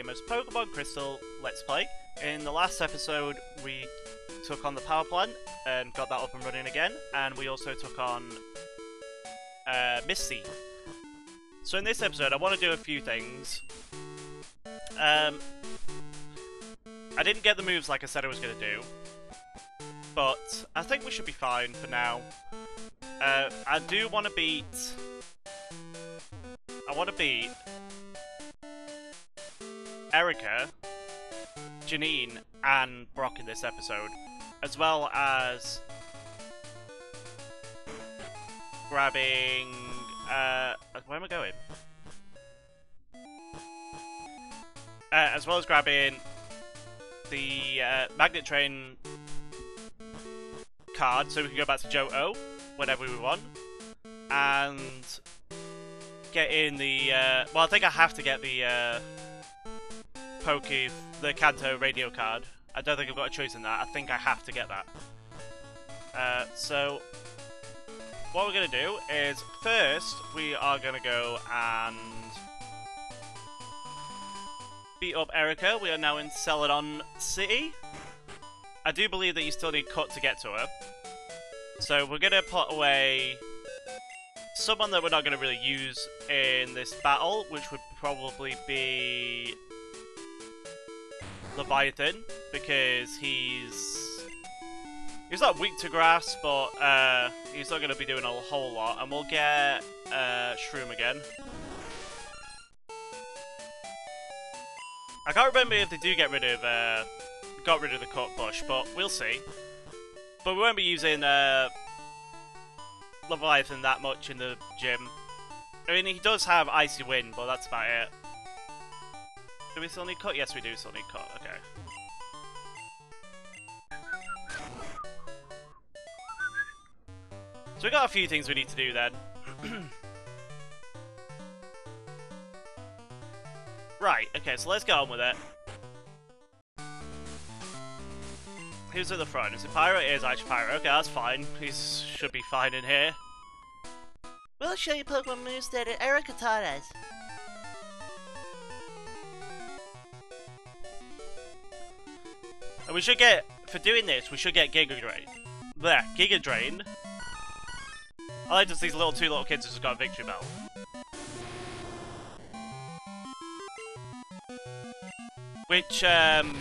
Gamers Pokemon Crystal Let's Play. In the last episode, we took on the power plant and got that up and running again, and we also took on uh, Misty. So in this episode, I want to do a few things. Um, I didn't get the moves like I said I was going to do, but I think we should be fine for now. Uh, I do want to beat I want to beat Erica, Janine, and Brock in this episode, as well as grabbing. Uh, where am I going? Uh, as well as grabbing the uh, Magnet Train card, so we can go back to Johto whenever we want, and get in the, uh, well, I think I have to get the, uh, Pokey, the Kanto radio card. I don't think I've got a choice in that. I think I have to get that. Uh, so, what we're going to do is, first, we are going to go and beat up Erica. We are now in Celadon City. I do believe that you still need Cut to get to her. So we're going to put away someone that we're not going to really use in this battle, which would probably be Leviathan, because he's he's not weak to grass, but uh, he's not going to be doing a whole lot. And we'll get uh, Shroom again. I can't remember if they do get rid of uh, got rid of the cut bush, but we'll see. But we won't be using uh, Leviathan that much in the gym. I mean, he does have Icy Wind, but that's about it. Do we still need cut? Yes, we do still need cut. Okay. So we got a few things we need to do then. right, okay, so let's get on with it. Who's at the front? Is it Pyro? It is actually Pyro. Okay, that's fine. He should be fine in here. We'll show you Pokemon moves that Erica taught And we should get, for doing this, we should get Giga Drain. There, Giga Drain. I like just these little two little kids who's got a Victreebel. Which, um,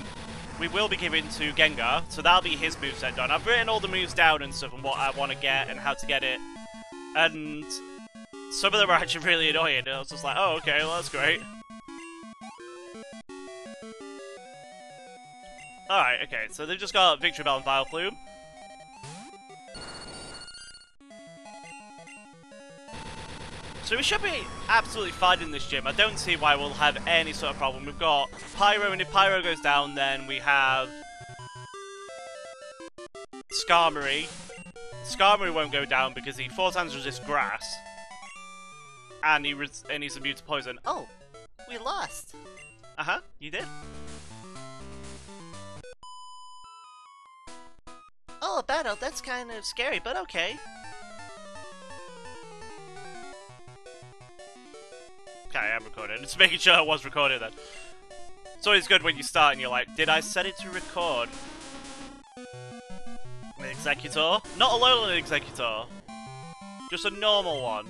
we will be giving to Gengar, so that'll be his moveset done. I've written all the moves down and stuff and what I want to get and how to get it. And some of them are actually really annoying, and I was just like, oh, okay, well, that's great. Alright, okay, so they've just got Victreebel and Vileplume. So we should be absolutely fine in this gym. I don't see why we'll have any sort of problem. We've got Pyro, and if Pyro goes down, then we have Skarmory. Skarmory won't go down because he four times resists grass. And he res and he's immune to poison. Oh, we lost. Uh-huh, you did. A battle, that's kind of scary, but okay. Okay, I am recording. Just making sure I was recording then. It's always good when you start and you're like, did I set it to record? An Exeggutor? Not a Alolan Exeggutor. Just a normal one.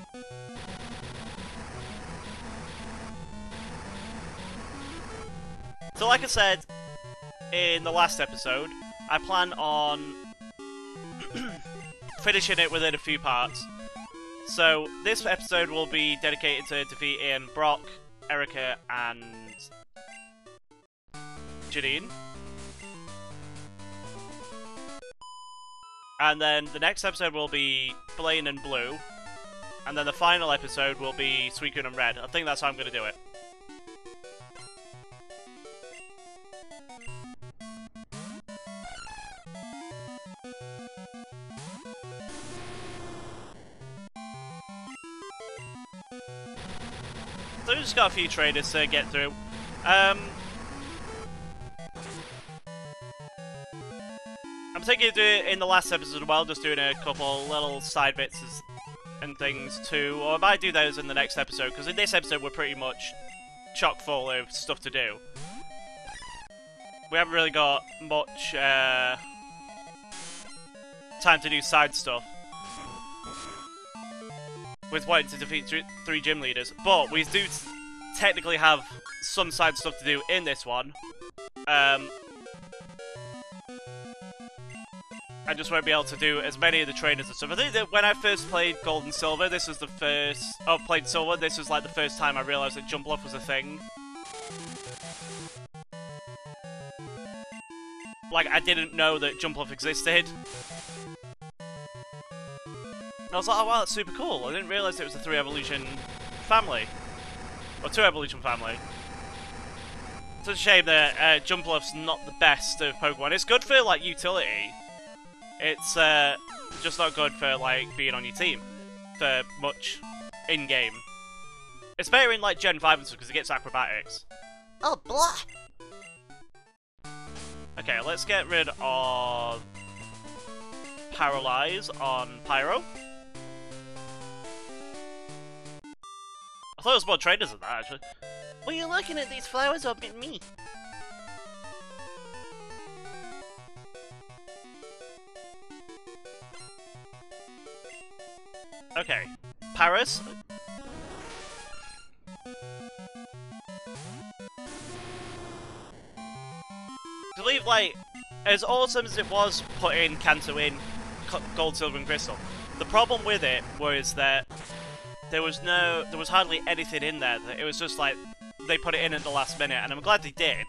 So like I said in the last episode, I plan on finishing it within a few parts. So this episode will be dedicated to defeating Brock, Erica, and Janine. And then the next episode will be Blaine and Blue. And then the final episode will be Suicune and Red. I think that's how I'm going to do it. Got a few traders to get through. Um, I'm thinking of doing in the last episode as well, just doing a couple little side bits and things too. Or I might do those in the next episode, because in this episode we're pretty much chock full of stuff to do. We haven't really got much uh, time to do side stuff. With wanting to defeat three gym leaders, but we do technically have some side stuff to do in this one. Um, I just won't be able to do as many of the trainers and stuff. I think that when I first played Gold and Silver, this was the first... Oh, played Silver, this was like the first time I realised that Jumpluff was a thing. Like, I didn't know that Jumpluff existed. And I was like, oh wow, that's super cool. I didn't realise it was a three evolution family. Or two evolution family. It's a shame that uh, Jumpluff's not the best of Pokemon. It's good for, like, utility. It's uh, just not good for like being on your team for much in game. It's better in like Gen 5 and stuff because it gets acrobatics. Oh, blah! Okay, let's get rid of Paralyze on Pyro. I thought it was more trainers than that, actually. Were you looking at these flowers or at me? Okay. Paris. I believe, like, as awesome as it was putting Kanto in Gold, Silver, and Crystal, the problem with it was that there was no, there was hardly anything in there. It was just like, they put it in at the last minute, and I'm glad they did.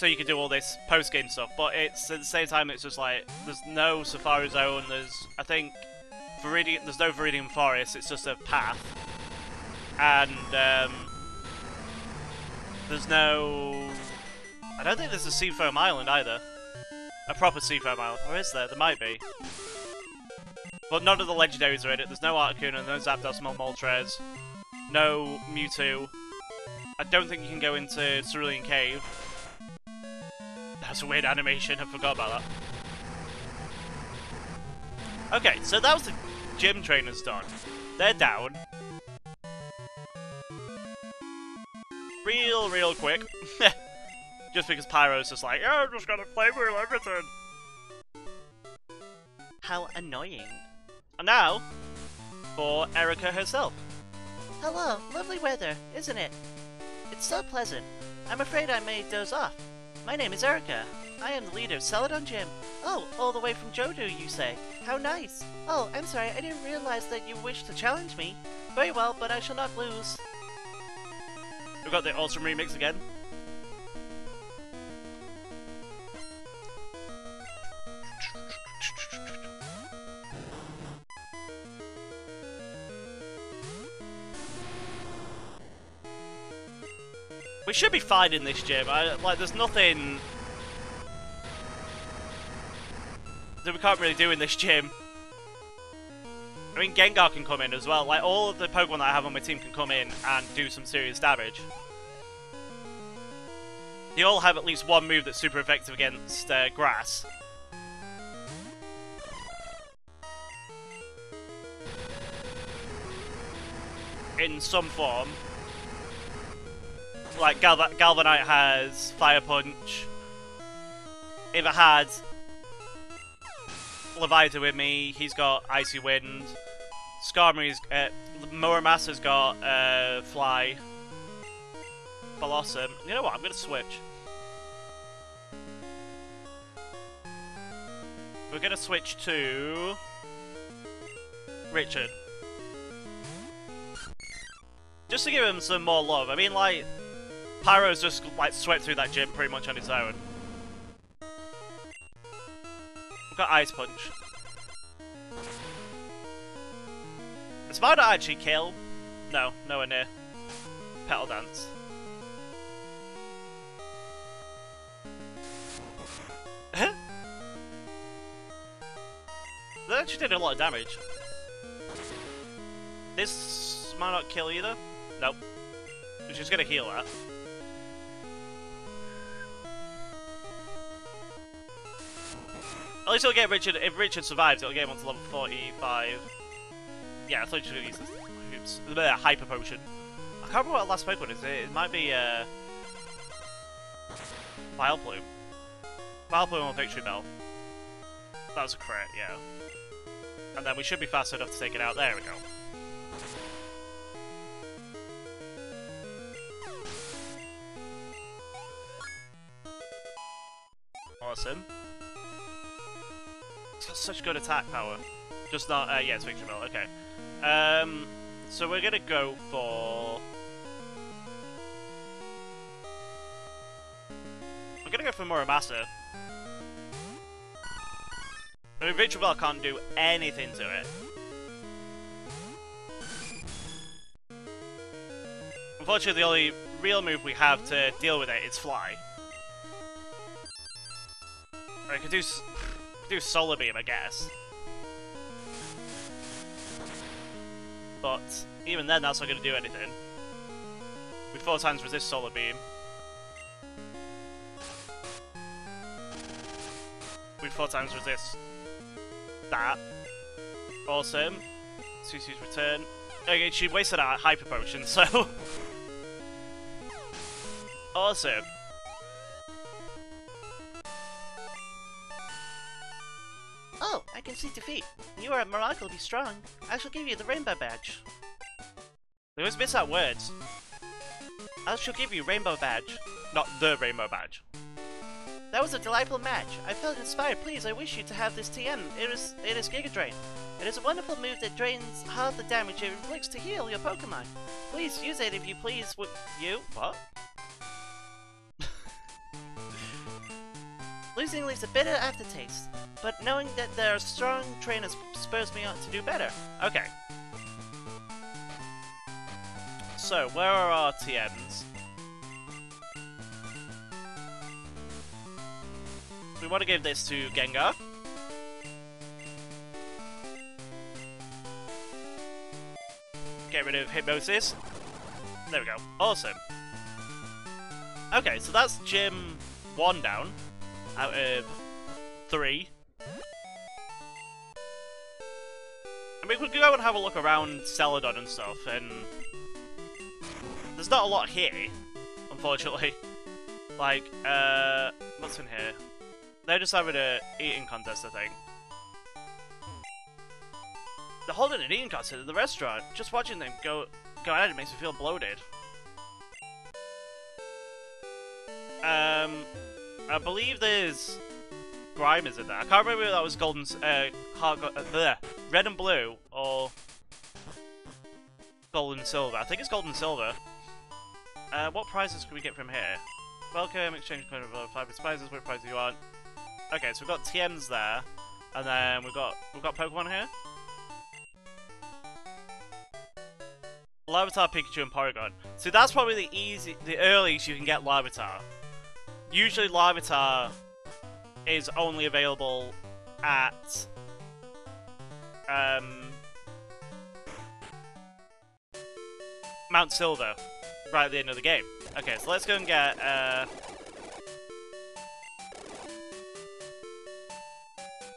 so you can do all this post-game stuff, but it's at the same time it's just like there's no Safari Zone, there's I think Viridian there's no Viridian Forest, it's just a path. And um, there's no I don't think there's a Seafoam Island either. A proper Seafoam Island. Or is there? There might be. But none of the legendaries are in it. There's no Articuno, no Zapdos, no Moltres, no Mewtwo. I don't think you can go into Cerulean Cave. That's a weird animation, I forgot about that. Okay, so that was the gym trainers done. They're down. Real, real quick. just because Pyro's just like, yeah, I'm just gonna play with everything. How annoying. And now, for Erica herself. Hello, lovely weather, isn't it? It's so pleasant. I'm afraid I may doze off. My name is Erica. I am the leader of Celadon Gym. Oh, all the way from Johto, you say? How nice. Oh, I'm sorry, I didn't realize that you wished to challenge me. Very well, but I shall not lose. We've got the Awesome Remix again. We should be fine in this gym. I, like, there's nothing that we can't really do in this gym. I mean, Gengar can come in as well. Like, all of the Pokemon that I have on my team can come in and do some serious damage. They all have at least one move that's super effective against uh, grass. In some form like Gal Galvanite has Fire Punch. If it had Leviathan with me, he's got Icy Wind. Skarmory's uh, Muramasa's got uh, Fly. Blossom. You know what? I'm gonna switch. We're gonna switch to Richard. Just to give him some more love. I mean, like, Pyro's just like swept through that gym pretty much on his own. We've got Ice Punch. It's about to actually kill. No, nowhere near. Petal Dance. that actually did a lot of damage. This might not kill either. Nope. She's gonna heal that. At least it'll get Richard, if Richard survives, it'll get him onto level 45. Yeah, I thought you to use this moves. The Hyper Potion. I can't remember what the last Pokemon is. It, it might be uh, Vileplume. Vileplume on Victreebel. That was a crit, yeah. And then we should be fast enough to take it out. There we go. Awesome. It's got such good attack power. Just not, uh, yeah, it's Victreebel, okay. Um, so we're gonna go for... We're gonna go for Muramasa. I mean, Victreebel can't do anything to it. Unfortunately, the only real move we have to deal with it is Fly. I could do, do Solar Beam, I guess. But even then, that's not going to do anything. With four times resist Solar Beam. With four times resist that. Awesome. Susie's return. Okay, she wasted our Hyper Potion, so... awesome. See defeat. You are remarkably strong. I shall give you the Rainbow Badge. They always miss out words. I shall give you Rainbow Badge. Not the Rainbow Badge. That was a delightful match. I felt inspired. Please, I wish you to have this TM. It is, it is Giga Drain. It is a wonderful move that drains half the damage it inflicts to heal your Pokemon. Please use it if you please. W you? What? Losing leaves a bitter aftertaste, but knowing that there are strong trainers spurs me on to do better. Okay. So, where are our TMs? We want to give this to Gengar. Get rid of Hypnosis. There we go. Awesome. Okay, so that's Gym 1 down out of 3. I mean, we could go and have a look around Celadon and stuff, and there's not a lot here, unfortunately. Like, uh, what's in here? They're just having a eating contest, I think. They're holding an eating contest at the restaurant. Just watching them go go at it makes me feel bloated. Um, I believe there's Grime is in there. I can't remember if that was Golden, uh, Heart, uh, bleh, Red and Blue or Gold and Silver. I think it's Gold and Silver. Uh, what prizes can we get from here? Welcome, exchange code of five prizes. What prize do you want? Okay, so we've got TMs there, and then we've got we've got Pokemon here. Larvitar, Pikachu, and Porygon. So that's probably the easy, the earliest you can get Larvitar. Usually Larvitar is only available at um, Mount Silver, right at the end of the game. Okay, so let's go and get uh,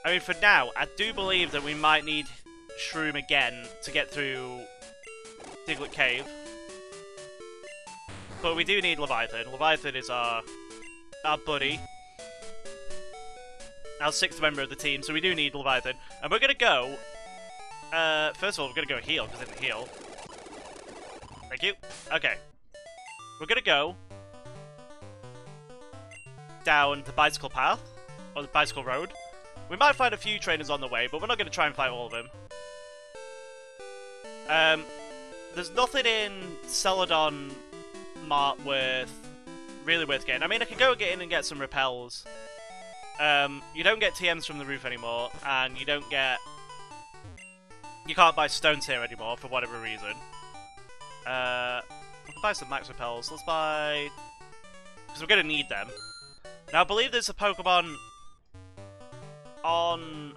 I mean, for now, I do believe that we might need Shroom again to get through Diglett Cave. But we do need Leviathan. Leviathan is our, our buddy. Our sixth member of the team, so we do need Leviathan. And we're gonna go... Uh, first of all, we're gonna go heal, because it didn't heal. Thank you. Okay. We're gonna go... down the bicycle path, or the bicycle road. We might find a few trainers on the way, but we're not to try and fight all of them. Um, there's nothing in Celadon Mart worth, really worth getting. I mean, I could go get in and get some repels. Um, you don't get TMs from the roof anymore, and you don't get... You can't buy stones here anymore, for whatever reason. Uh, buy some max repels. Let's buy... Because we're going to need them. Now, I believe there's a Pokemon on...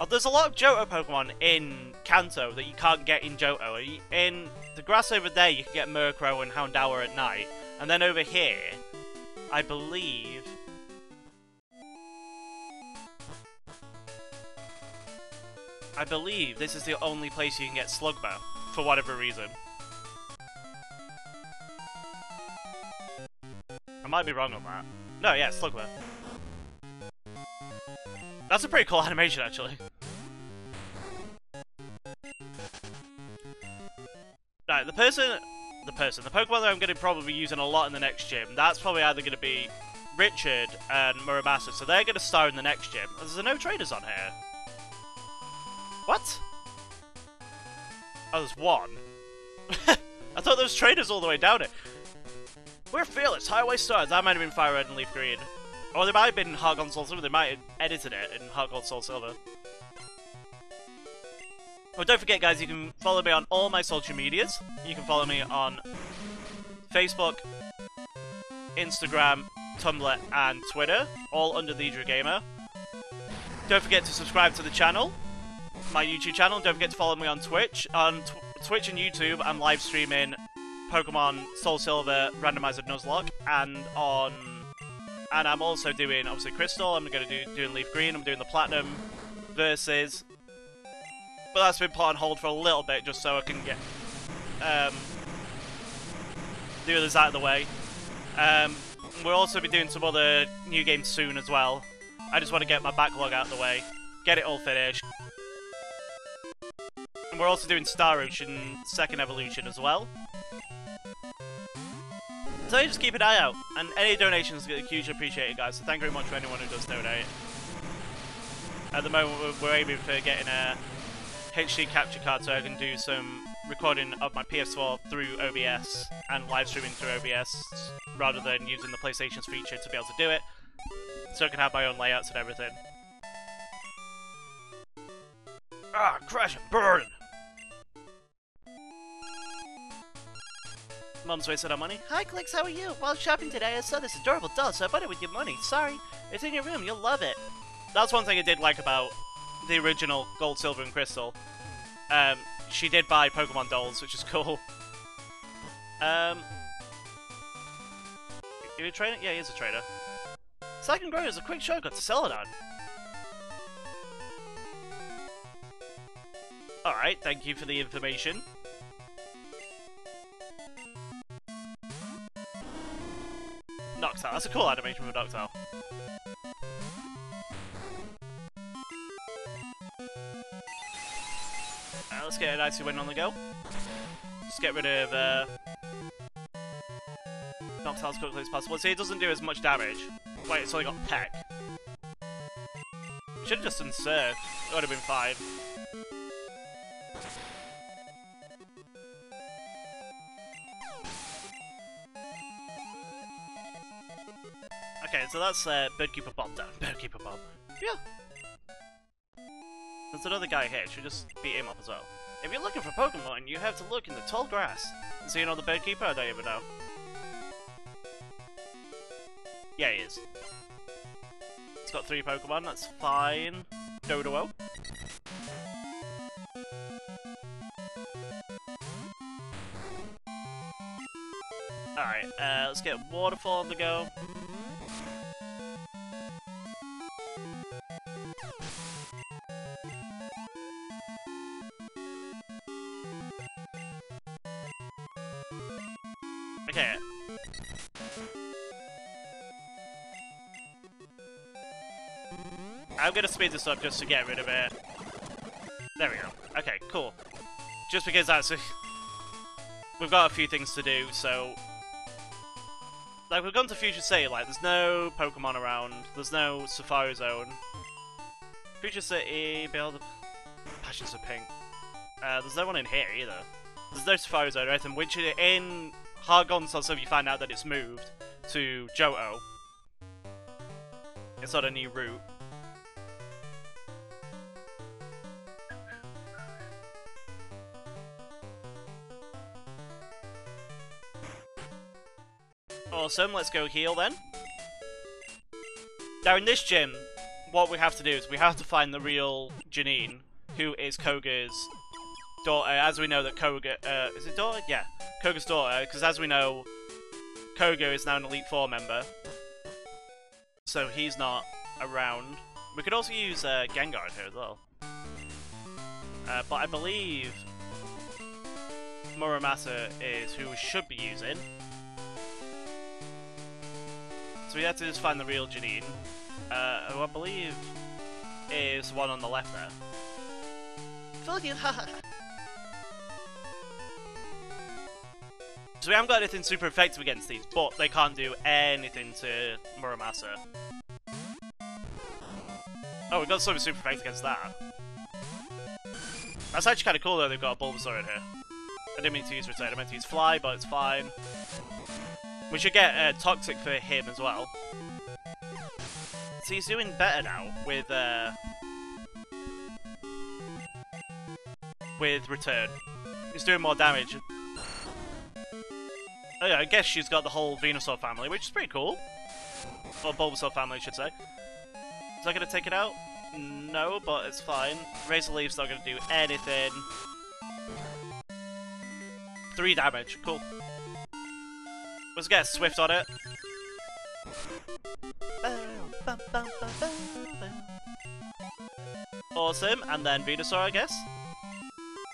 Oh, there's a lot of Johto Pokemon in Kanto that you can't get in Johto. In the grass over there, you can get Murkrow and Houndour at night. And then over here, I believe... I believe this is the only place you can get Slugma, for whatever reason. I might be wrong on that. No, yeah, Slugma. That's a pretty cool animation, actually. Right, the person... The person, the Pokemon that I'm going to probably be using a lot in the next gym, that's probably either going to be Richard and Muramasa, so they're going to star in the next gym. There's no traders on here. What? Oh, there's one. I thought there was traders all the way down it. We're fearless, highway stars. That might have been Fire Red and Leaf Green. Or they might have been Heart Gold Soul Silver. They might have edited it in Heart Gold Soul Silver. Oh, don't forget, guys, you can follow me on all my social medias. You can follow me on Facebook, Instagram, Tumblr, and Twitter, all under the Gamer. Don't forget to subscribe to the channel, my YouTube channel. Don't forget to follow me on Twitch. On tw Twitch and YouTube, I'm live streaming Pokemon Soul Silver Randomizer Nuzlocke, and on and I'm also doing obviously Crystal. I'm going to do doing Leaf Green. I'm doing the Platinum versus but that's been put on hold for a little bit just so I can get um, the others out of the way. Um, we'll also be doing some other new games soon as well. I just want to get my backlog out of the way, get it all finished. And we're also doing Star Ocean Second Evolution as well. So just keep an eye out, and any donations get hugely appreciated, guys. So thank you very much for anyone who does donate. At the moment, we're aiming for getting a HD capture card so I can do some recording of my PS4 through OBS and live streaming through OBS rather than using the PlayStation's feature to be able to do it. So I can have my own layouts and everything. Ah, crash and burn! Mom's wasted our money. Hi, Clix, how are you? While shopping today, I saw this adorable doll, so I bought it with your money. Sorry. It's in your room, you'll love it. That's one thing I did like about the original Gold, Silver, and Crystal. Um, she did buy Pokemon dolls, which is cool. Um, you a trainer? Yeah, he is a trainer. Second Grow is a quick shortcut to Celadon. Alright, thank you for the information. Noctowl, that's a cool animation for Noctowl. Let's get an icy wind on the go. Just get rid of uh, Noctowl as quickly as possible. See, it doesn't do as much damage. Wait, it's only got Peck. Should have just done Surf. It would have been fine. Okay, so that's uh, Birdkeeper Bomb down. Birdkeeper Bomb. Yeah. There's another guy here. Should just beat him up as well. If you're looking for Pokemon, you have to look in the tall grass. So you know the Birdkeeper? I don't even know. Yeah, he is. It's got three Pokemon, that's fine. Doduo. Alright, uh, let's get Waterfall on the go. Gonna speed this up just to get rid of it. There we go. Okay, cool. Just because that's... A... We've got a few things to do, so... Like, we've gone to Fuchsia City, like, there's no Pokemon around, there's no Safari Zone. Fuchsia City, build... Passions of Pink. Uh, there's no one in here, either. There's no Safari Zone or anything, which in Hargon so you find out that it's moved to Johto. It's on a new route. Awesome, let's go heal then. Now in this gym, what we have to do is we have to find the real Janine, who is Koga's daughter, as we know that Koga, uh, is it daughter? Yeah, Koga's daughter, because as we know, Koga is now an Elite Four member, so he's not around. We could also use uh, Gengar here as well. Uh, but I believe Muramasa is who we should be using. So we have to just find the real Janine, uh, who I believe is the one on the left there. Fooled you, haha. So we haven't got anything super effective against these, but they can't do anything to Muramasa. Oh, we've got something super effective against that. That's actually kind of cool though, they've got a Bulbasaur in here. I didn't mean to use Return, I meant to use Fly, but it's fine. We should get uh, Toxic for him as well. So he's doing better now with, uh, with Return. He's doing more damage. Oh yeah, I guess she's got the whole Venusaur family, which is pretty cool. Or Bulbasaur family, I should say. Is that going to take it out? No, but it's fine. Razor Leaf's not going to do anything. Three damage, cool. Let's get Swift on it. Awesome, and then Venusaur, I guess.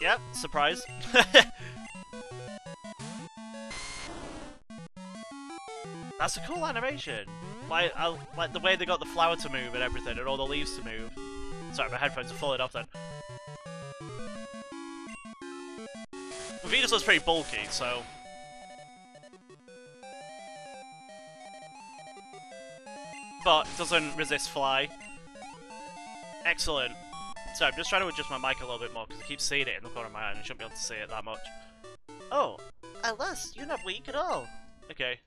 Yep, surprise. That's a cool animation. Like, I, like the way they got the flower to move and everything, and all the leaves to move. Sorry, my headphones are falling off then. Venus was pretty bulky, so... But doesn't resist fly. Excellent. So I'm just trying to adjust my mic a little bit more because I keep seeing it in the corner of my eye and I shouldn't be able to see it that much. Oh, alas, you're not weak at all. Okay.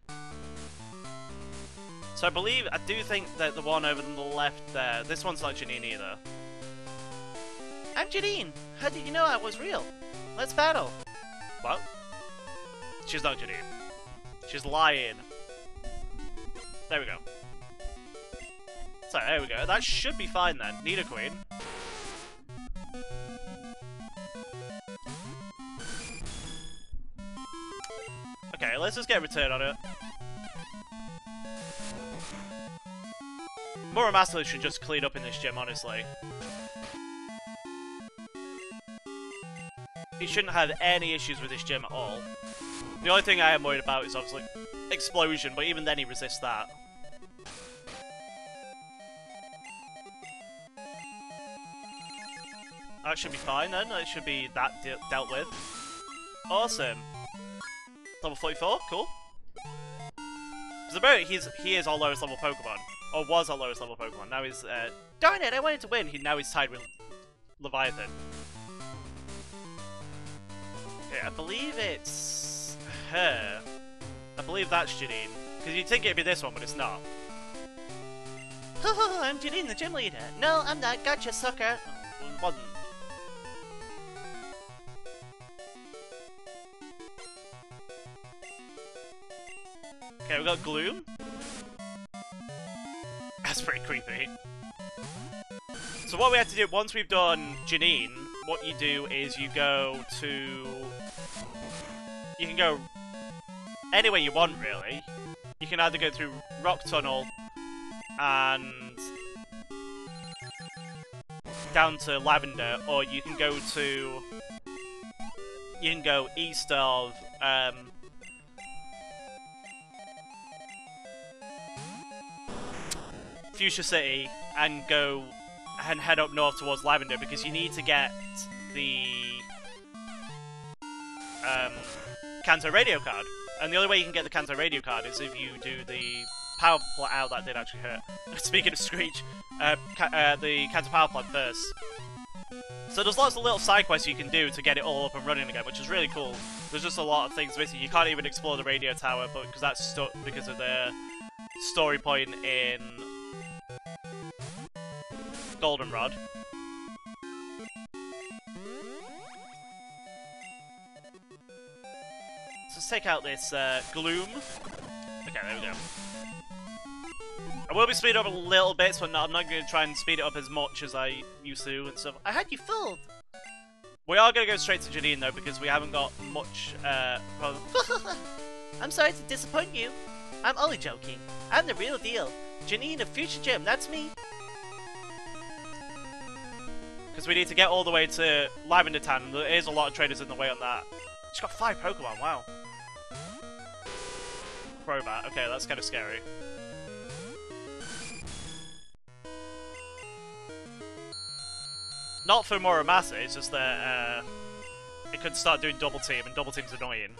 So I believe, I do think that the one over on the left there, this one's not Janine either. I'm Janine. How did you know I was real? Let's battle. What? She's not Janine. She's lying. There we go. So, there we go. That should be fine then. Nidoqueen. Okay, let's just get a return on it. Muramasa should just clean up in this gym, honestly. He shouldn't have any issues with this gym at all. The only thing I am worried about is obviously explosion, but even then he resists that. That should be fine then, it should be that de dealt with. Awesome. Level 44, cool. About he's he is our lowest level Pokemon. Or was our lowest level Pokemon. Now he's uh darn it, I wanted to win. He now he's tied with Leviathan. Okay, I believe it's her. I believe that's Janine. Because you'd think it'd be this one, but it's not. I'm Janine, the gym leader. No, I'm not. Gotcha, sucker. Wasn't. Okay, we got Gloom. That's pretty creepy. So what we have to do, once we've done Janine, what you do is you go to... You can go anywhere you want, really. You can either go through Rock Tunnel and down to Lavender, or you can go to... You can go east of um, Fuchsia City and go and head up north towards Lavender because you need to get the um, Kanto radio card. And the only way you can get the Kanto radio card is if you do the power plant. Out that did actually hurt. Speaking of Screech, uh, uh, the Kanto power plant first. So there's lots of little side quests you can do to get it all up and running again, which is really cool. There's just a lot of things missing. You can't even explore the radio tower, but because that's stuck because of the story point in Goldenrod. So let's take out this uh, Gloom. Okay, there we go. I will be speeding up a little bit, so I'm not going to try and speed it up as much as I used to and stuff. I had you fooled. We are going to go straight to Janine though, because we haven't got much, uh, I'm sorry to disappoint you. I'm only joking. I'm the real deal. Janine of Fuchsia Gym, that's me. Because we need to get all the way to Lavender Town. There is a lot of traders in the way on that. She's got five Pokemon, wow. Crobat, okay, that's kind of scary. Not for Muramasa, it's just that uh, it could start doing double team, and double team's annoying.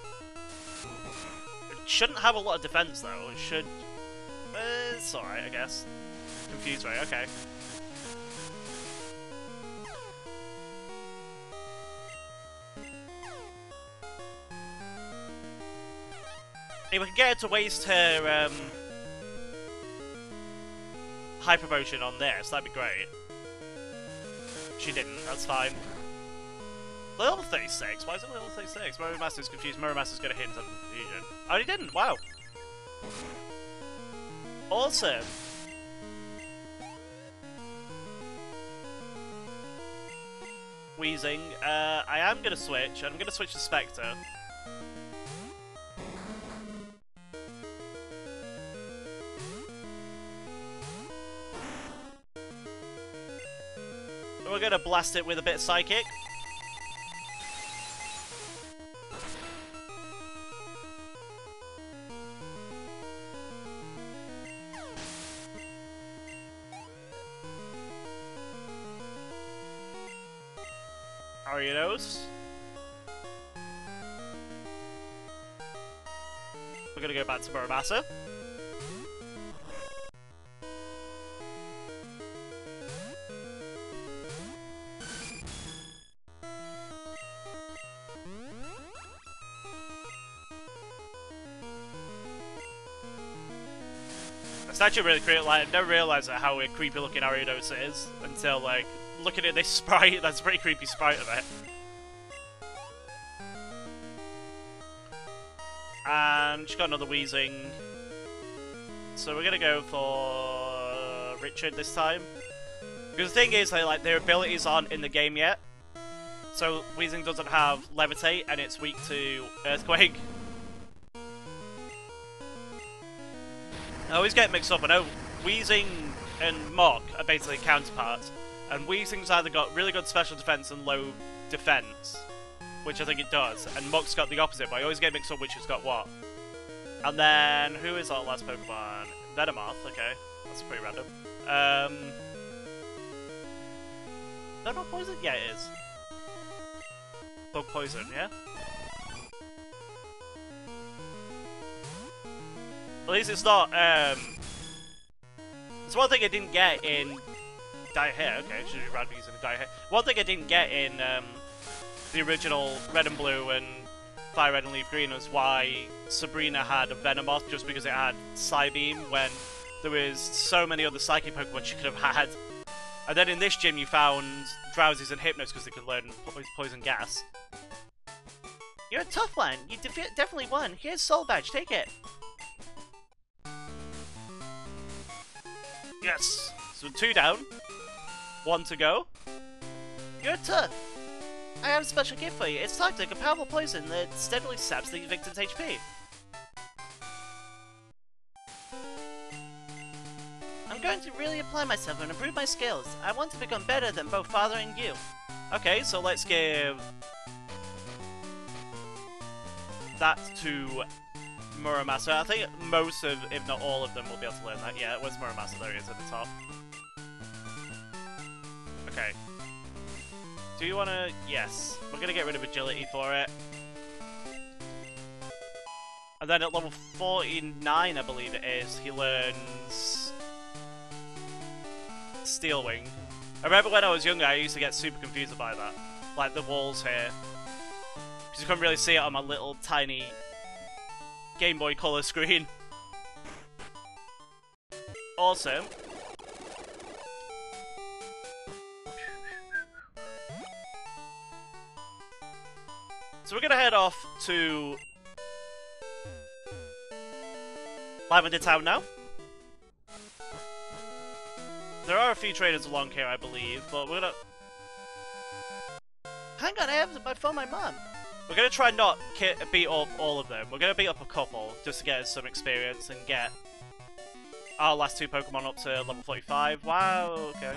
It shouldn't have a lot of defense though. It should. Uh, it's alright, I guess. Confused Ray, okay. If we can get her to waste her um, Hyper Potion on this, that'd be great. She didn't, that's fine. Level 36? Why is it level 36? Muramasa confused. Muramasa's gonna hit into confusion. Oh, he didn't! Wow! Awesome! Wheezing. Uh, I am gonna switch. I'm gonna switch to Spectre. We're gonna blast it with a bit of Psychic. Ariados. We're gonna go back to Muramasa. Actually really creepy. Like, I've never realised how a creepy looking Ariados is until, like, looking at this sprite. That's a pretty creepy sprite of it. And she's got another Wheezing. So we're gonna go for Richard this time. Because the thing is, like, their abilities aren't in the game yet. So Wheezing doesn't have Levitate, and it's weak to Earthquake. I always get mixed up. I know Wheezing and Muk are basically counterparts, and Wheezing's either got really good special defense and low defense, which I think it does, and Muk's got the opposite, but I always get mixed up which has got what. And then, who is our last Pokemon? Venomoth, okay. That's pretty random. Um... Is not poison? Yeah, it is. Bug poison, yeah? At least it's not, um... It's one thing I didn't get in... Dire Hit, okay, should be using Dire Hit. One thing I didn't get in, um, the original Red and Blue and Fire Red and Leaf Green was why Sabrina had a Venomoth just because it had Psybeam when there was so many other Psychic Pokemon she could have had. And then in this gym you found Drowzees and Hypnos because they could learn Poison Gas. You're a tough one. You definitely won. Here's Soul Badge. Take it. Yes! So two down. One to go. You're tough. I have a special gift for you. It's toxic, a powerful poison that steadily saps the victim's HP. I'm going to really apply myself and improve my skills. I want to become better than both father and you. Okay, so let's give that to Muramasa. I think most of, if not all of them, will be able to learn that. Yeah, where's Muramasa? There he is at the top. Okay. Do you want to... Yes. We're going to get rid of agility for it. And then at level 49, I believe it is, he learns... Steel Wing. I remember when I was younger, I used to get super confused by that. Like the walls here. Because you couldn't really see it on my little tiny Game Boy Color screen. Awesome. So we're gonna head off to Lavender Town now. There are a few traders along here, I believe, but we're gonna... Hang on, I have my phone my mom. We're going to try not beat up all of them. We're going to beat up a couple just to get some experience and get our last two Pokemon up to level 45. Wow, okay.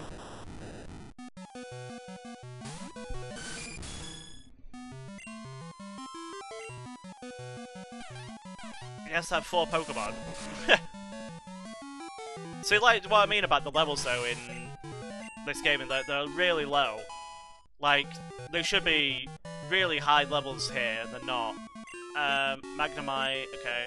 He has to have four Pokemon. so, like, what I mean about the levels, though, in this game, and they're, they're really low. Like, they should be really high levels here, they're not. Um, Magnemite, okay.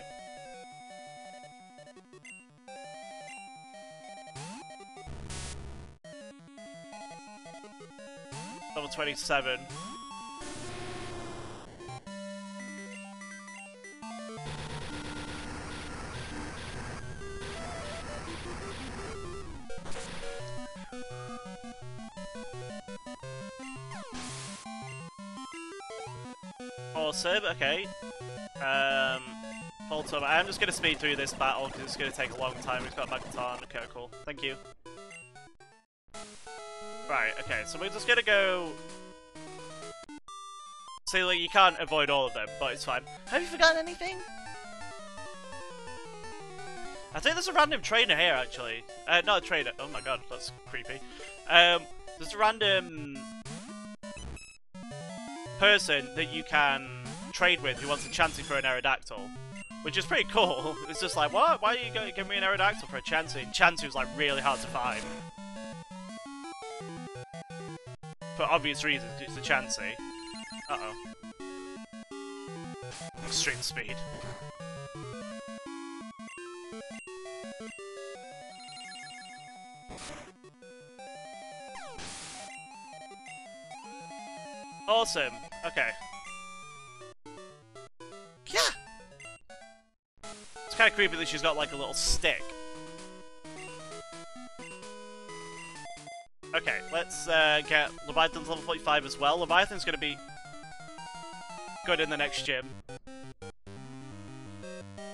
Level 27. Awesome, okay. Um, Voltorb. I'm just going to speed through this battle because it's going to take a long time. We've got Magneton. Okay, cool. Thank you. Right, okay, so we're just going to go... See, like, you can't avoid all of them, but it's fine. Have you forgotten anything? I think there's a random trainer here, actually. Uh, not a trainer. Oh my god, that's creepy. Um, there's a random person that you can trade with who wants a Chansey for an Aerodactyl. Which is pretty cool. It's just like, what? Why are you going to give me an Aerodactyl for a Chansey? Chansey was like really hard to find. For obvious reasons, it's a Chansey. Uh-oh. Extreme speed. Awesome. Okay. Yeah. It's kind of creepy that she's got like a little stick. Okay, let's uh, get Leviathan's level 45 as well. Leviathan's going to be good in the next gym.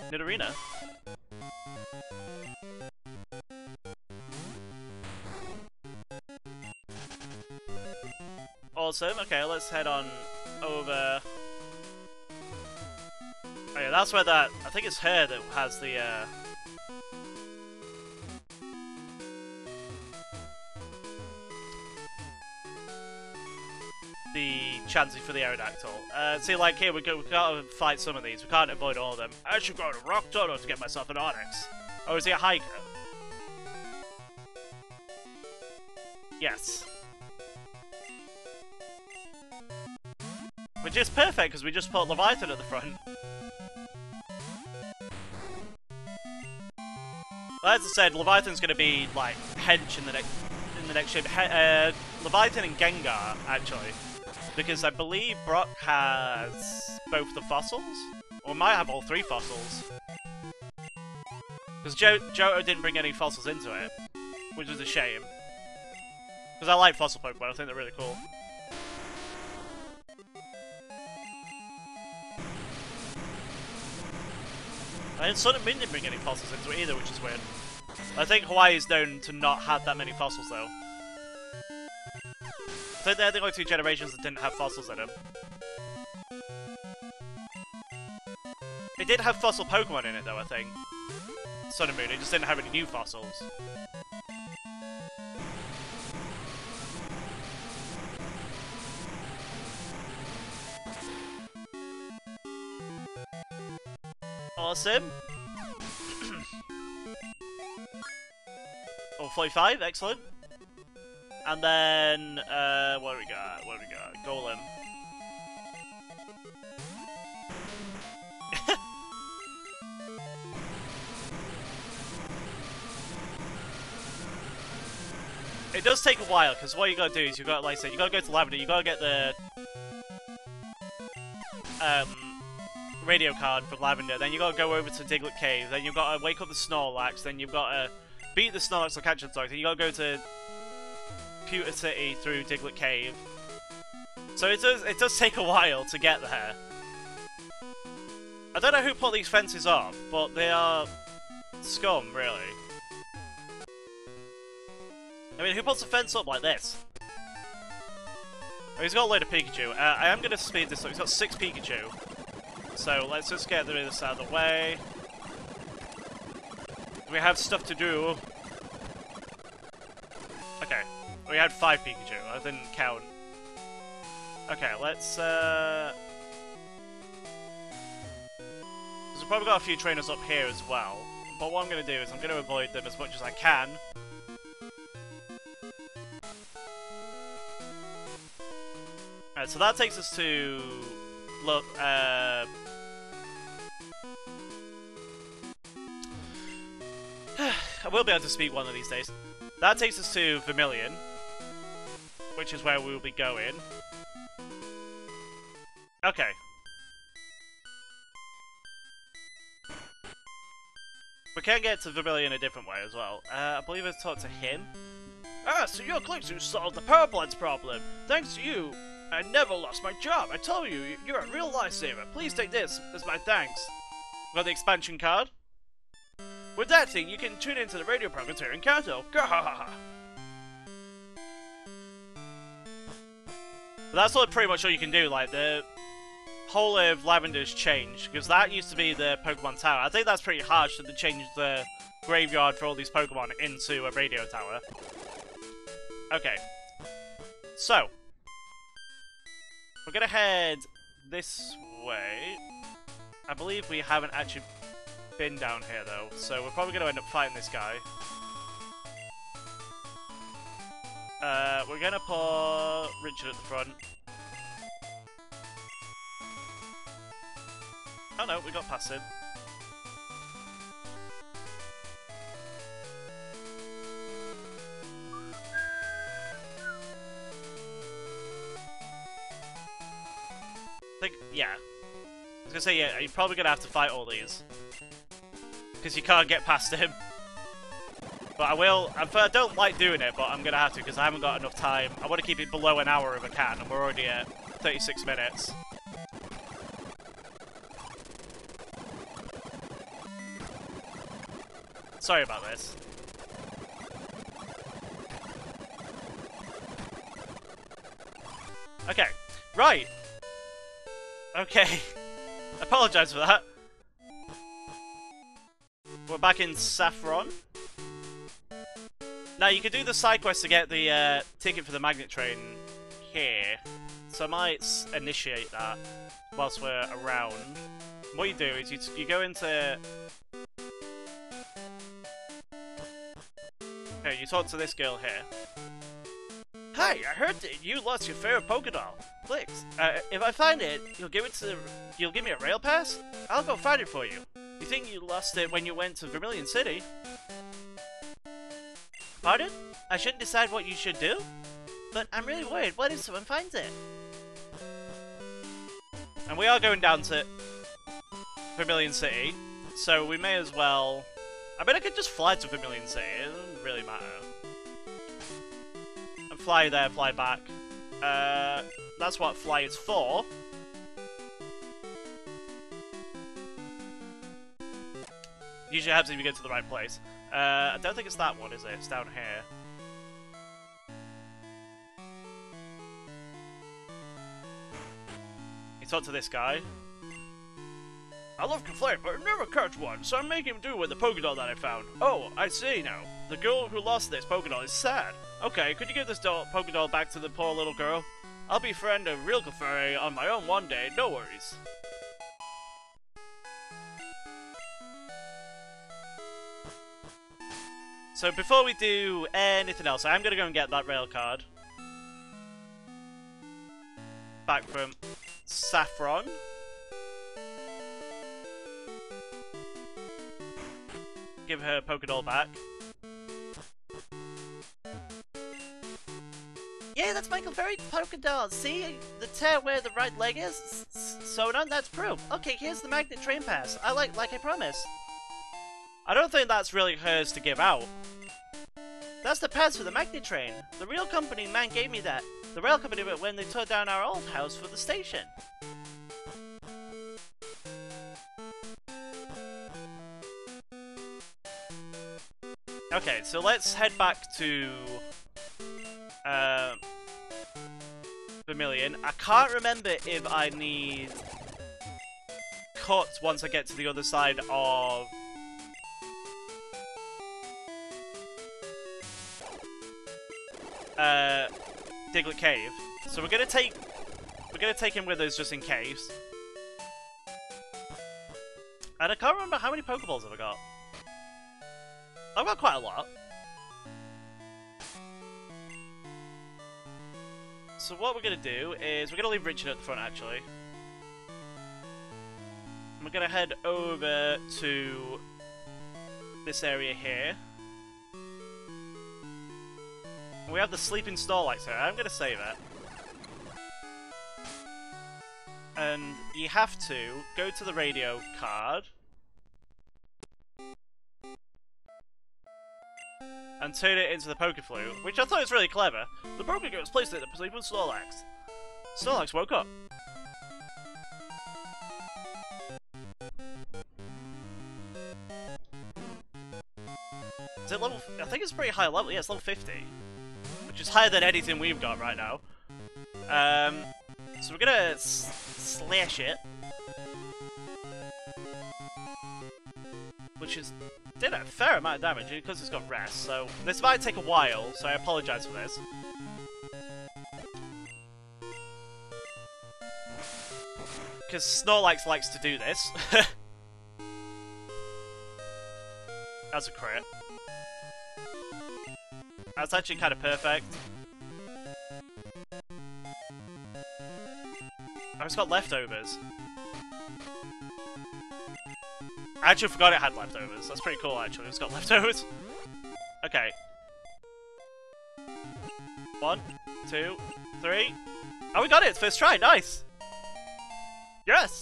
Nidorina. Awesome. Okay, let's head on over. Oh yeah, that's where that. I think it's her that has the. Uh... The Chansey for the Aerodactyl. Uh, see, like here, we go, we gotta fight some of these. We can't avoid all of them. I should go to Rock Tunnel to get myself an Onix. Oh, is he a hiker? Yes. Which is perfect, because we just put Leviathan at the front. As I said, Leviathan's going to be, like, hench in the next in the next shape. He uh, Leviathan and Gengar, actually. Because I believe Brock has both the fossils? Or might have all three fossils. Because jo Johto didn't bring any fossils into it. Which is a shame. Because I like fossil Pokemon, I think they're really cool. And Sun and Moon didn't bring any fossils into it either, which is weird. I think Hawaii is known to not have that many fossils, though. Think they're the only two generations that didn't have fossils in them. It did have fossil Pokemon in it, though, I think. Sun and Moon, it just didn't have any new fossils. Awesome. oh, 45, excellent. And then, uh, what do we got? What do we got? Golem. it does take a while, because what you gotta do is you gotta, like I said, you gotta go to Lavender, you gotta get the um, radio card from Lavender, then you gotta go over to Diglett Cave, then you've gotta wake up the Snorlax, then you've gotta beat the Snorlax or catch the Snorlax, then you gotta go to Pewter City through Diglett Cave. So it does it does take a while to get there. I don't know who put these fences up, but they are scum, really. I mean, who puts a fence up like this? Oh, he's got a load of Pikachu. Uh, I am going to speed this up. He's got six Pikachu. So let's just get this out of the way. We have stuff to do. Okay. We had five Pikachu. I didn't count. Okay, let's, uh... We've probably got a few trainers up here as well. But what I'm going to do is I'm going to avoid them as much as I can. Alright, so that takes us to... Look, uh... I will be able to speak one of these days. That takes us to Vermilion, which is where we will be going. Okay. We can get to Vermilion a different way as well. Uh, I believe I've talked to him. Ah, so you're who solved the power plant's problem. Thanks to you, I never lost my job. I told you, you're a real lifesaver. Please take this as my thanks. Got the expansion card? With that thing, you can tune into the radio programs here in Kanto. That's all pretty much all you can do. Like the whole of Lavender's changed because that used to be the Pokemon Tower. I think that's pretty harsh they changed the graveyard for all these Pokemon into a radio tower. Okay, so we're gonna head this way. I believe we haven't actually been down here though, so we're probably gonna end up fighting this guy. Uh, we're gonna put Richard at the front. Oh no, we got past him. I think, yeah. I was gonna say, yeah, you're probably gonna have to fight all these. Because you can't get past him. But I will, I don't like doing it, but I'm gonna have to because I haven't got enough time. I want to keep it below an hour if I can, and we're already at 36 minutes. Sorry about this. Okay, right. Okay. I Apologise for that. Back in Saffron. Now, you can do the side quest to get the uh, ticket for the magnet train here. So I might initiate that whilst we're around. What you do is you, you go into... Okay, you talk to this girl here. Hi, I heard that you lost your favorite Pokédoll. Clix. Uh, if I find it, you'll give it to... You'll give me a rail pass? I'll go find it for you. You think you lost it when you went to Vermilion City? Pardon? I shouldn't decide what you should do? But I'm really worried. What if someone finds it? And we are going down to Vermilion City, so we may as well... I mean, I could just fly to Vermilion City. It doesn't really matter. And fly there, fly back. Uh, that's what fly is for. Usually happens if you get to the right place. Uh, I don't think it's that one, is it? It's down here. You talk to this guy. I love to but I never catch one, so I'm making do with the Pokédoll that I found. Oh, I see now. The girl who lost this Pokédoll is sad. Okay, could you give this doll, Pokédoll back to the poor little girl? I'll befriend a Real Clefairy on my own one day, no worries. So before we do anything else, I'm going to go and get that rail card. Back from Saffron. Give her Pokédoll back. Yeah, that's Michael Clefairy's Pokédoll. See the tear where the right leg is? Sewn on? That's proof. Okay, here's the magnet train pass. I like, like I promised. I don't think that's really hers to give out. That's the pass for the magnet train. The real company man gave me that. The rail company when they tore down our old house for the station. Okay, so let's head back to uh, Vermilion. I can't remember if I need cut once I get to the other side of uh, Diglett Cave. So we're gonna take we're gonna take him with us just in case. And I can't remember how many Pokeballs have I got. I've got quite a lot. So what we're gonna do is we're gonna leave Richard at the front actually. We're gonna head over to this area here. We have the sleeping Snorlax here. I'm gonna save it. And you have to go to the radio card. And turn it into the Poké Flute, which I thought was really clever. The Pokemon was placed in the sleeping Snorlax. Snorlax woke up. Is it level? I think it's pretty high level. Yeah, it's level 50, which is higher than anything we've got right now. Um, so we're gonna slash it, which is did a fair amount of damage because it's got rest. So this might take a while. So I apologize for this. Because Snorlax likes to do this. That's a crit. That's actually kind of perfect. Oh, it's got leftovers. I actually forgot it had leftovers. That's pretty cool, actually. It's got leftovers. Okay. One, two, three. Oh, we got it! First try! Nice! Yes!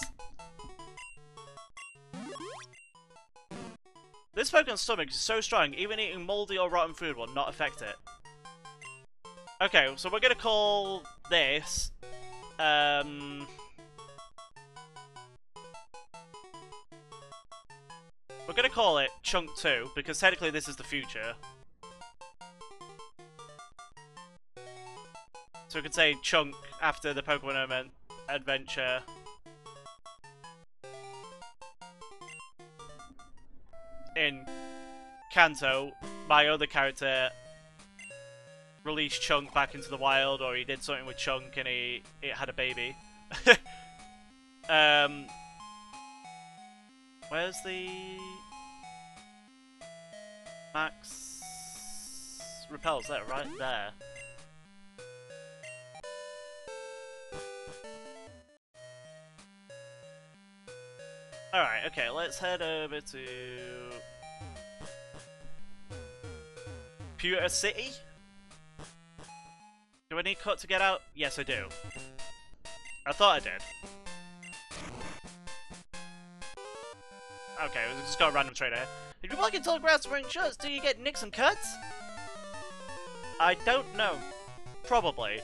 This Pokemon's stomach is so strong, even eating moldy or rotten food will not affect it. Okay, so we're gonna call this... Um... We're gonna call it Chunk 2, because technically this is the future. So we could say Chunk after the Pokemon Adventure. In Kanto, my other character released Chunk back into the wild, or he did something with Chunk and he it had a baby. um, where's the Max repels there, right there. Alright, okay, let's head over to... Pewter City? Do I need cut to get out? Yes, I do. I thought I did. Okay, we just got a random trader here. If you walk into the grass wearing shirts, do you get nicks and cuts? I don't know. Probably.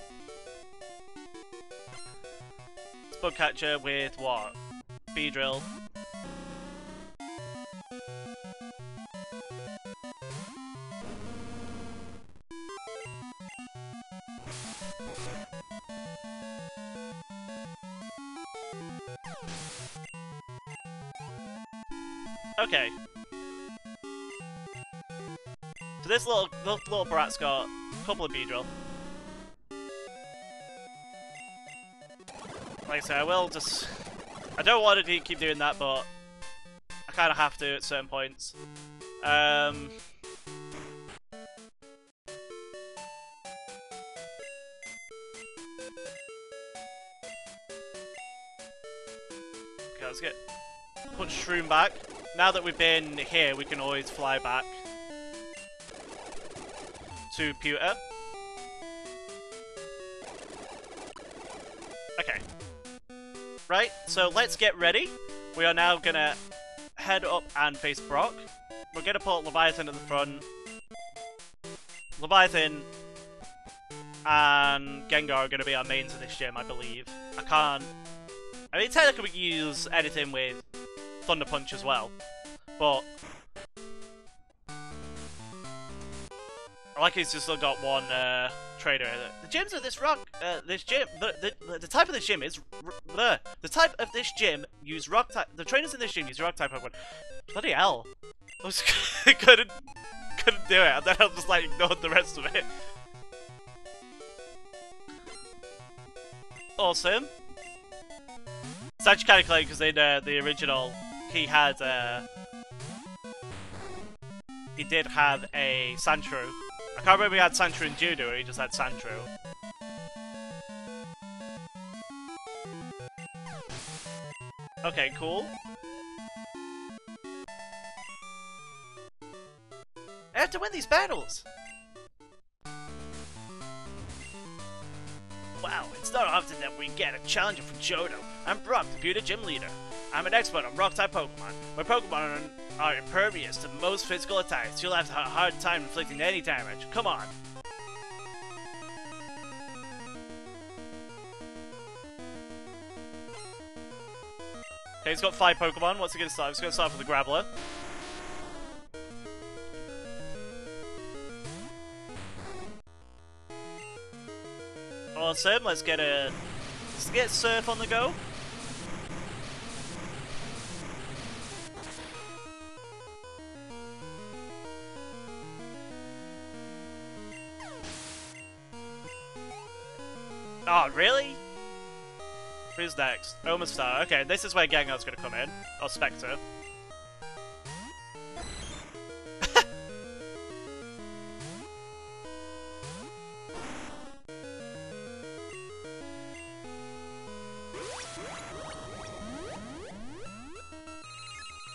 Bug catcher with what? Beedrill. Okay. So this little little, brat's got a couple of Beedrill. Like I said, I will just... I don't want to keep doing that, but I kind of have to at certain points. Um... Okay, let's get Punch Shroom back. Now that we've been here, we can always fly back to Pewter. Okay. Right, so let's get ready. We are now gonna head up and face Brock. We're gonna put Leviathan at the front. Leviathan and Gengar are gonna be our mains in this gym, I believe. I can't... I mean, technically we can use anything with Thunder Punch as well, but I like he's just still got one uh, trader. The gyms of this rock, uh, this gym, the, the the type of this gym is the the type of this gym use rock type. The trainers in this gym use rock type Pokemon. Bloody hell! I was couldn't couldn't do it, and then I just like ignored the rest of it. Awesome. It's actually kind of clear because in uh, the original he had uh, he did have a Sandshrew. I can't remember if he had Sandshrew in Johto or he just had Sandshrew. Okay, cool. I have to win these battles! Wow, it's not often that we get a challenger from Johto. I'm Brock, the Gym Leader. I'm an expert on rock-type Pokemon. My Pokemon are impervious to most physical attacks. You'll have a hard time inflicting any damage. Come on. Okay, he's got five Pokemon. What's he gonna start? He's gonna start with the Graveler. Awesome, let's get a let's get Surf on the go. Oh, really? Who's next? Omastar. Okay, this is where Gengar's gonna come in. Or Spectre.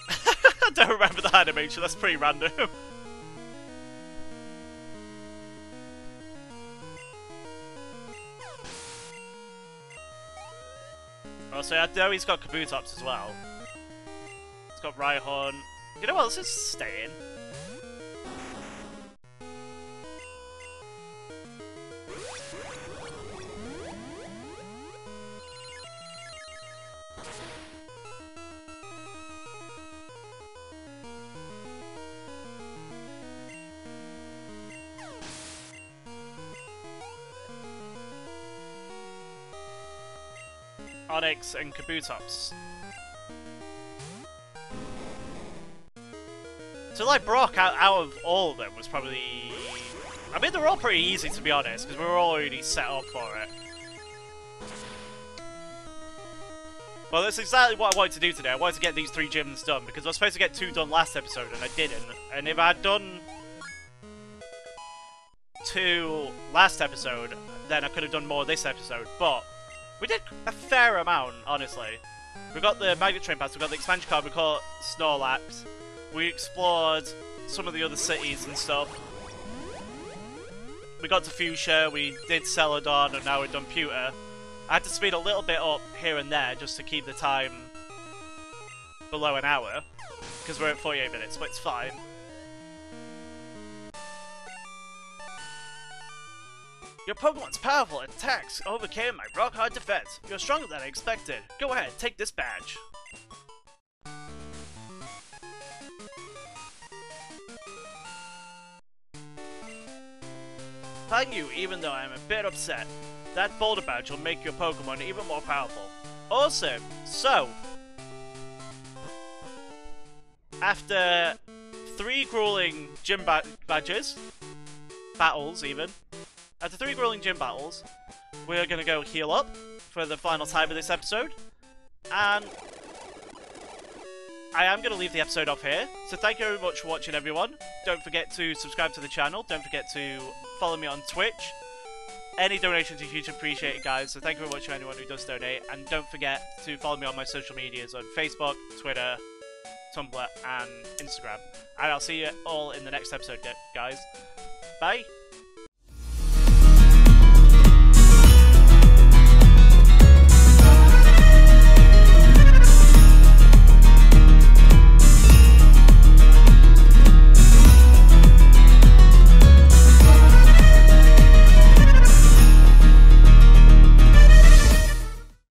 I don't remember the animation, that's pretty random. so I know he's got Kabutops as well. He's got Rhyhorn. You know what, let's just stay in. And Kabutops. So like Brock, out, out of all of them, was probably... I mean, they're all pretty easy to be honest, because we were already set up for it. Well, that's exactly what I wanted to do today. I wanted to get these three gyms done, because I was supposed to get two done last episode, and I didn't. And if I'd done two last episode, then I could have done more this episode, but we did a fair amount, honestly. We got the Magnet Train Pass, we got the expansion card, we caught Snorlax, we explored some of the other cities and stuff. We got to Fuchsia, we did Celadon, and now we've done Pewter. I had to speed a little bit up here and there just to keep the time below an hour, because we're at 48 minutes, but it's fine. Your Pokemon's powerful attacks overcame my rock hard defense. You're stronger than I expected. Go ahead, take this badge. Thank you, even though I'm a bit upset. That Boulder badge will make your Pokemon even more powerful. Awesome! So, after three grueling gym ba badges, battles even, after three grueling gym battles, we're gonna go heal up for the final time of this episode, and I am gonna leave the episode off here. So thank you very much for watching, everyone. Don't forget to subscribe to the channel. Don't forget to follow me on Twitch. Any donations are huge appreciated, guys. So thank you very much to anyone who does donate, and don't forget to follow me on my social medias on Facebook, Twitter, Tumblr, and Instagram. And I'll see you all in the next episode, guys. Bye.